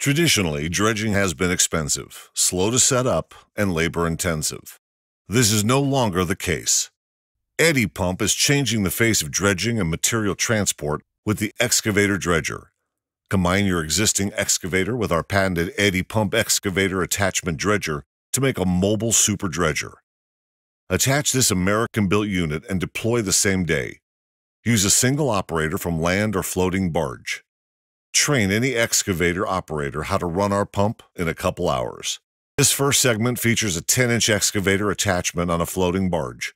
Traditionally, dredging has been expensive, slow to set up, and labor intensive. This is no longer the case. Eddy Pump is changing the face of dredging and material transport with the excavator dredger. Combine your existing excavator with our patented Eddy Pump excavator attachment dredger to make a mobile super dredger. Attach this American built unit and deploy the same day. Use a single operator from land or floating barge. Train any excavator operator how to run our pump in a couple hours. This first segment features a 10 inch excavator attachment on a floating barge,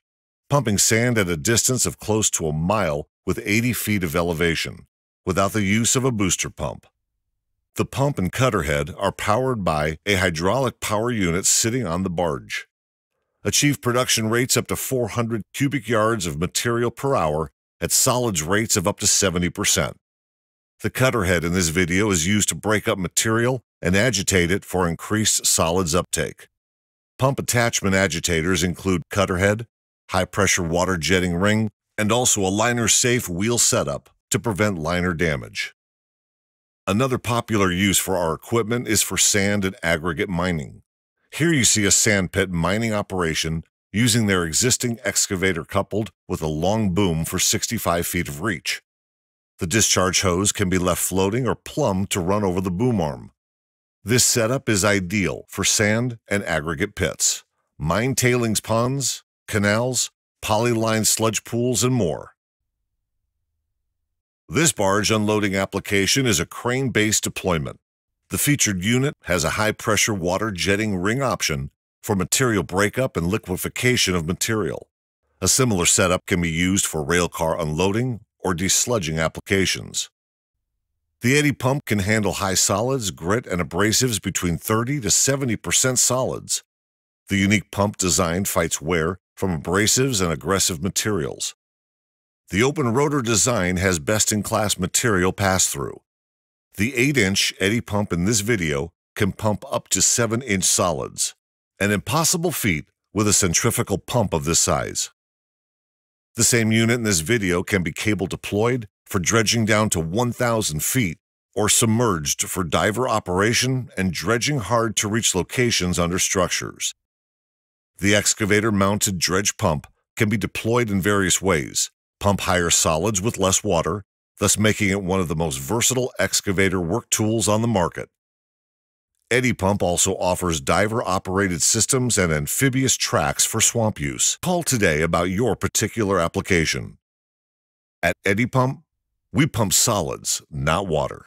pumping sand at a distance of close to a mile with 80 feet of elevation, without the use of a booster pump. The pump and cutter head are powered by a hydraulic power unit sitting on the barge. Achieve production rates up to 400 cubic yards of material per hour at solids rates of up to 70%. The cutter head in this video is used to break up material and agitate it for increased solids uptake. Pump attachment agitators include cutter head, high-pressure water jetting ring, and also a liner-safe wheel setup to prevent liner damage. Another popular use for our equipment is for sand and aggregate mining. Here you see a sand pit mining operation using their existing excavator coupled with a long boom for 65 feet of reach. The discharge hose can be left floating or plumbed to run over the boom arm. This setup is ideal for sand and aggregate pits, mine tailings ponds, canals, polyline sludge pools, and more. This barge unloading application is a crane-based deployment. The featured unit has a high-pressure water jetting ring option for material breakup and liquefaction of material. A similar setup can be used for railcar unloading or desludging applications. The Eddy pump can handle high solids, grit, and abrasives between 30 to 70% solids. The unique pump design fights wear from abrasives and aggressive materials. The open rotor design has best-in-class material pass-through. The 8-inch Eddy pump in this video can pump up to 7-inch solids, an impossible feat with a centrifugal pump of this size. The same unit in this video can be cable deployed for dredging down to 1,000 feet or submerged for diver operation and dredging hard to reach locations under structures. The excavator mounted dredge pump can be deployed in various ways. Pump higher solids with less water, thus making it one of the most versatile excavator work tools on the market. Eddy Pump also offers diver-operated systems and amphibious tracks for swamp use. Call today about your particular application. At Eddy Pump, we pump solids, not water.